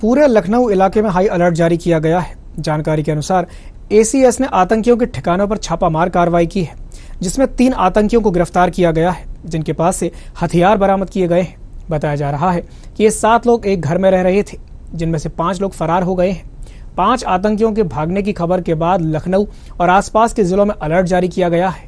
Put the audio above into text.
पूरे लखनऊ इलाके में हाई अलर्ट जारी किया गया है। जानकारी के अनुसार एसीएस ने आतंकियों के ठिकानों पर छापामार कार्रवाई की है, जिसमें तीन आतंकियों को गिरफ़्तार किया गया है, जिनके पास से हथियार बरामद किए गए हैं। बताया जा रहा है कि ये सात लोग एक घर में रह रहे थे, जिनमें से पाँच लोग फरार हो गए हैं। पाँच आतंकियों के भागने की खबर के बाद लखनऊ और आसपास के जिलों में अलर्ट जारी किया गया है।